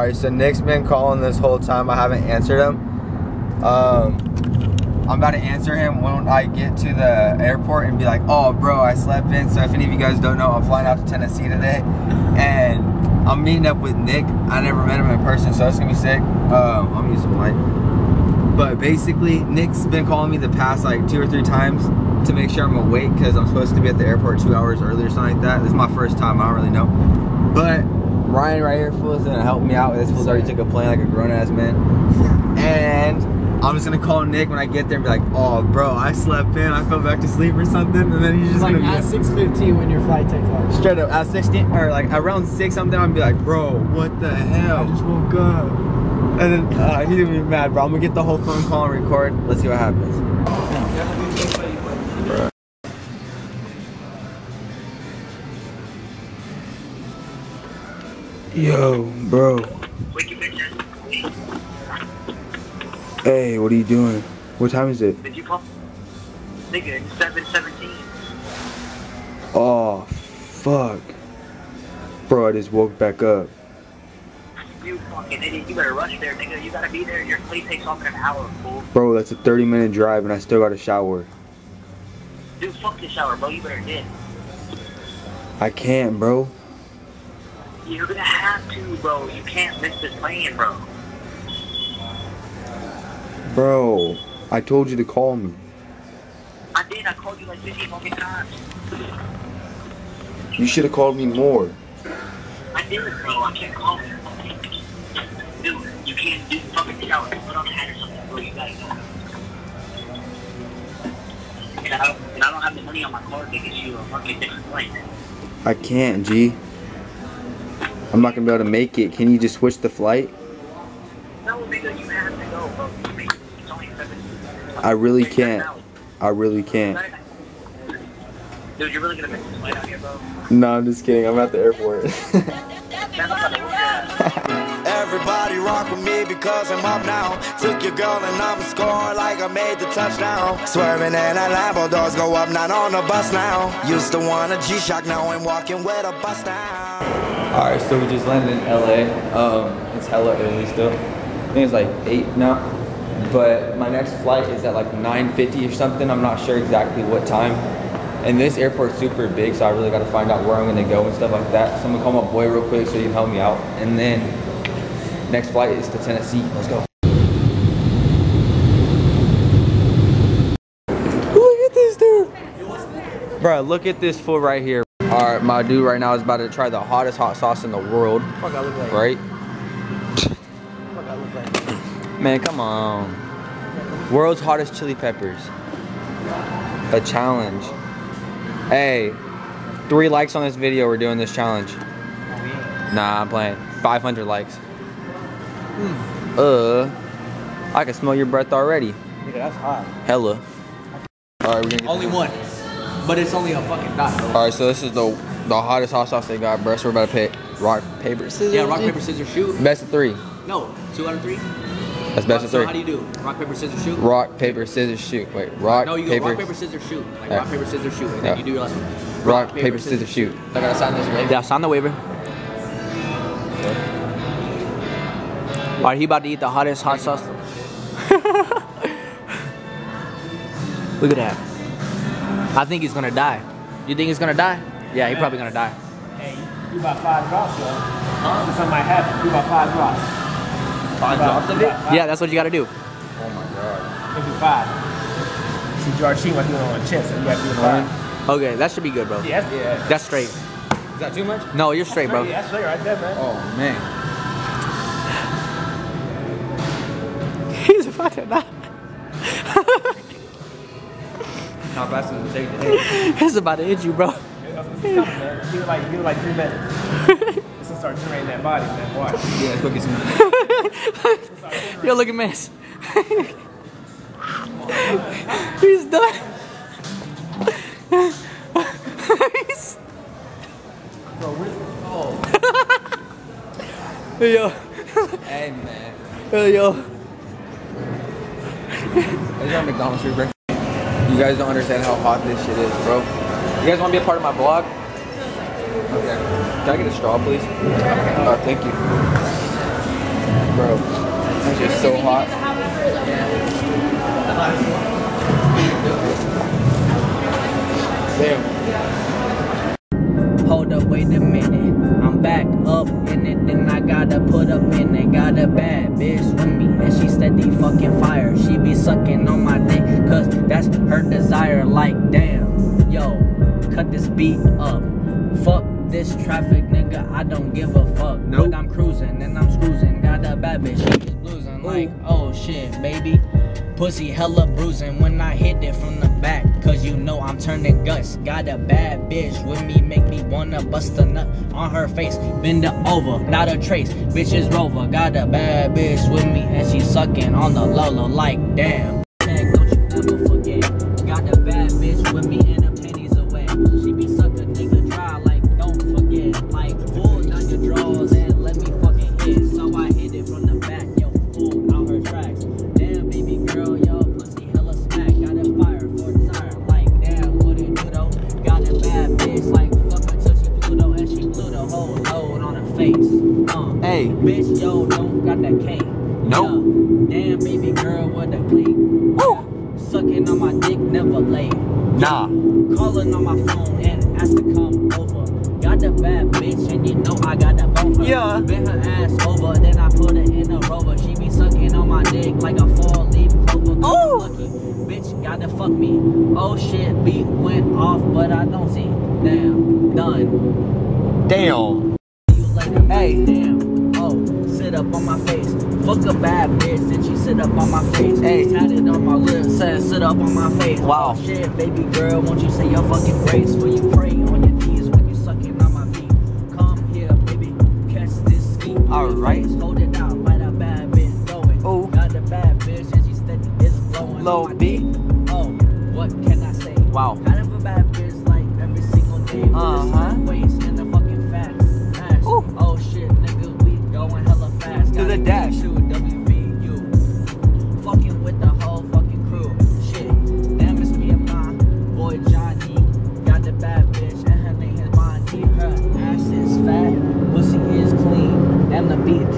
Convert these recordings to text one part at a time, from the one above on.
Alright, so Nick's been calling this whole time. I haven't answered him. Um, I'm about to answer him when I get to the airport and be like, oh, bro, I slept in. So if any of you guys don't know, I'm flying out to Tennessee today. And I'm meeting up with Nick. I never met him in person, so going to be sick. Um, I'm using light. But basically, Nick's been calling me the past like two or three times to make sure I'm awake because I'm supposed to be at the airport two hours early or something like that. This is my first time. I don't really know. But Ryan right here fool's gonna help me out. This fool's already took a plane like a grown ass man. And I'm just gonna call Nick when I get there and be like, oh bro, I slept in, I fell back to sleep or something, and then he's just like gonna be at be 6.15 when your flight takes off. straight up at 16 or like around six something, I'm gonna be like, bro, what the hell? I just woke up. And then uh, he's gonna be mad, bro. I'm gonna get the whole phone call and record. Let's see what happens. Yo, bro. Hey, what are you doing? What time is it? Did you pump? Nigga, it's 717. Oh, fuck. Bro, I just woke back up. You fucking idiot. You better rush there, nigga. You gotta be there. Your plane takes off in an hour, fool. Bro, that's a 30 minute drive and I still got a shower. Dude, fuck the shower, bro. You better dip. I can't, bro. You're gonna have to, bro. You can't miss this plane, bro. Bro, I told you to call me. I did. I called you like 50 fucking times. You should have called me more. I did, bro. I can't call you. Dude, you can't do fucking shower. Put on a hat or something, bro. You gotta go. And I, don't, and I don't have the money on my card to get you a fucking different plane. I can't, G. I'm not gonna be able to make it. Can you just switch the flight? No, nigga, you have to go, bro. It's only seven. I really can't. I really can't. Dude, you're really gonna miss this flight out here, bro. No, I'm just kidding. I'm at the airport. That's not gonna work. Everybody rock with me because I'm up now. Took your girl and I'm scoring like I made the touchdown. Swerving in a Lambo, doors go up, not on the bus now. Used to want a G-Shock, now I'm walking with a bus down. Alright, so we just landed in LA. Um, it's hella early still. I think it's like 8 now. But my next flight is at like 9.50 or something. I'm not sure exactly what time. And this airport's super big, so I really gotta find out where I'm gonna go and stuff like that. So I'm gonna call my boy real quick so he can help me out. And then next flight is to Tennessee. Let's go. Look at this dude. Bro, look at this fool right here. All right, my dude right now is about to try the hottest hot sauce in the world, Fuck, I look like. right? Fuck, I look like. Man, come on. World's hottest chili peppers. A challenge. Hey, three likes on this video. We're doing this challenge. Nah, I'm playing. 500 likes. Uh, I can smell your breath already. Nigga, that's hot. Hella. All right, we're gonna get Only one. But it's only a fucking dot, bro. All right, so this is the the hottest hot sauce they got, bro. So we're about to pick rock, paper, scissors. Yeah, rock, paper, scissors, shoot. Best of three. No, two out of three. That's best of So three. how do you do? Rock, paper, scissors, shoot? Rock, paper, scissors, shoot. Wait, rock, no, you go paper, rock, paper, scissors, shoot. Like Yeah. rock, paper, scissors, shoot. And Yeah. then you do your last one. rock, paper, scissors, shoot. I gotta sign this waiver. Yeah, sign the waiver. All right, he about to eat the hottest hot sauce. Look at that. I think he's gonna die. You think he's gonna die? Yeah, he's probably gonna die. Hey, you about five drops, yo. Huh? Something might happen. You about five drops. Five drops of it? Yeah, that's what you gotta do. Oh my god. Maybe five. See, George Sheen was doing it on the chest, so you got to do it five. Okay, that should be good, bro. Yeah, that's, yeah. That's straight. Is that too much? No, you're straight, bro. Yeah, that's straight right there, man. Oh man. He's about to die. Does it to hit? He's about to hit you, bro. It's man. Give like, it like three minutes. It's gonna start generating that body, man. Watch. Yeah, go get some. Yo, look at Mace. He's done. He's... Hey, yo. Hey man. Hey, yo. Is that McDonald's food, bro? Guys don't understand how hot this shit is, bro. You guys want to be a part of my vlog? Okay. Can I get a straw, please? Oh, thank you. Bro, it's just so hot. Damn. Hold up, wait a minute. I'm back up in it, then I gotta put up in it. Got a bad bitch with me, and she steady fucking fire. She be sucking on my dick, cause that's her desire. Like, damn, yo, cut this beat up. Fuck this traffic, nigga, I don't give a fuck. Nope. But I'm cruising, and I'm cruising. Got a bad bitch, she is losing. Like, oh shit, baby. Pussy hella bruising when I hit it from the back. Cause you know I'm turning guts. Got a bad bitch with me, make me wanna bust a nut on her face. Bend her over, not a trace. Bitch is rover. Got a bad bitch with me, and she sucking on the Lolo like damn. Ask to come over. Got the bad bitch and you know I got the her. Yeah. Bend her ass over, then I put her in a rover. She be sucking on my dick like a four leaf clover. Oh. Lucky. Bitch gotta fuck me. Oh shit, beat went off, but I don't see. Damn, done. Damn. Up on my face. Fuck a bad bitch, and she sit up on my face. Hey. Tatted on my lips, says sit up on my face. Wow. Oh, shit, baby girl, won't you say your fucking grace? when you pray on your knees when you sucking on my feet? Come here, baby, catch this ski. Alright. Hold it out, let a bad bitch going. Oh. Got the bad bitch, and she steady is blowing. Low on my beat. dick. Oh, what can I say? Wow. Kind of a bad bitch like every single day. Uh-huh.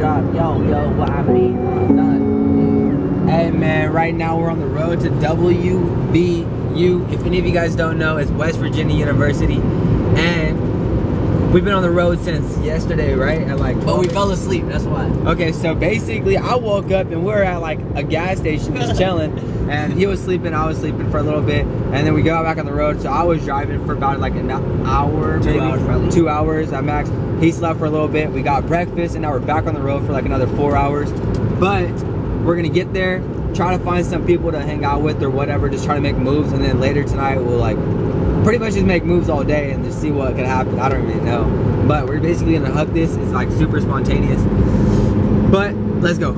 Drop. Yo, yo, what I mean. Done. Hey man, right now we're on the road to WVU. If any of you guys don't know, it's West Virginia University. And we've been on the road since yesterday, right? At like But we fell asleep, that's why. Okay, so basically, I woke up and we are at like a gas station just chilling, and he was sleeping, I was sleeping for a little bit, and then we got back on the road. So I was driving for about like an hour, Two maybe hours, probably. two hours at max. He slept for a little bit. We got breakfast, and now we're back on the road for like another four hours. But we're gonna get there, try to find some people to hang out with or whatever, just try to make moves, and then later tonight we'll like pretty much just make moves all day and just see what can happen. I don't really know. But we're basically gonna hug this. It's like super spontaneous. But let's go.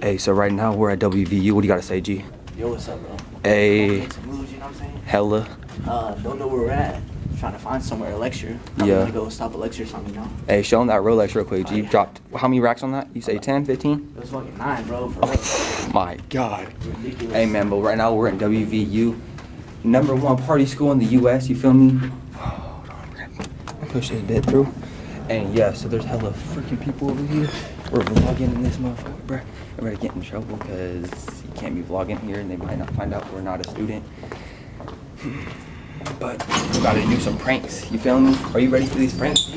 Hey, so right now we're at WVU. What do you gotta say, G? Yo, what's up, bro? Hey, some moves, you know what I'm saying? hella. Uh, don't know where we're at. Trying to find somewhere to lecture. I'm Yeah. gonna go stop a lecture or something, you know? Hey, show them that Rolex real quick, G. Oh, yeah. Dropped how many racks on that? You say 10, 15? It was fucking nine, bro. For real. My God. Ridiculous. Hey, man, but right now we're in WVU, number one party school in the U.S. You feel me? Hold on, we're gonna push this bit through. And yeah, so there's hella freaking people over here. We're vlogging in this motherfucker, bruh. We're gonna get in trouble because you can't be vlogging here and they might not find out we're not a student. But we gotta do some pranks. You feel me? Are you ready for these pranks?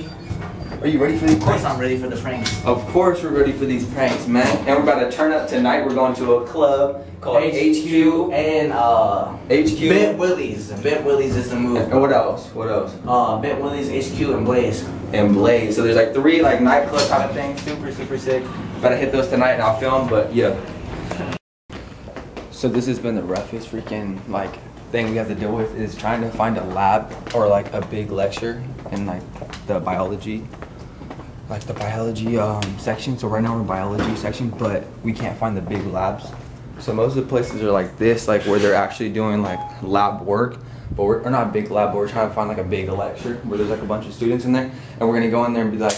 G? Are you ready for these Of course pranks? I'm ready for the pranks. Of course we're ready for these pranks, man. And we're about to turn up tonight. We're going to a club called HQ. and uh HQ. Bent Willey's. Bent Willey's is the move. And what else? What else? Uh Bent Willey's, HQ and Blaze. And Blaze. So there's like three like nightclub type of things. Super, super sick. About to hit those tonight and I'll film, but yeah. So this has been the roughest freaking like thing we have to deal with is trying to find a lab or like a big lecture in like the biology like the biology um, section. So right now we're in biology section, but we can't find the big labs. So most of the places are like this, like where they're actually doing like lab work, but we're or not big lab, but we're trying to find like a big lecture where there's like a bunch of students in there, and we're gonna go in there and be like,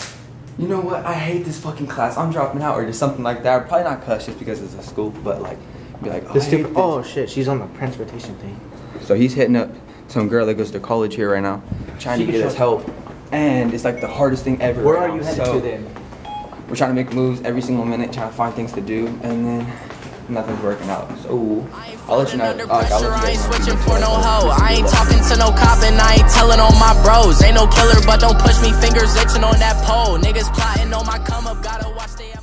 you know what, I hate this fucking class, I'm dropping out, or just something like that. Probably not cuss just because it's a school, but like be like, oh, I hate this. Oh shit, she's on the transportation thing. So he's hitting up some girl that goes to college here right now, trying She to get us help. And it's like the hardest thing ever. Where right are you headed So, to then? we're trying to make moves every single minute, trying to find things to do, and then nothing's working out. So I'll let you know. Under Uh, I'll pressure, let I you ain't guys know. switching for no hoe. I ain't talking to no cop and I ain't telling on my bros. Ain't no killer, but don't push me, fingers itching on that pole. Niggas plotting on my come up, gotta watch they.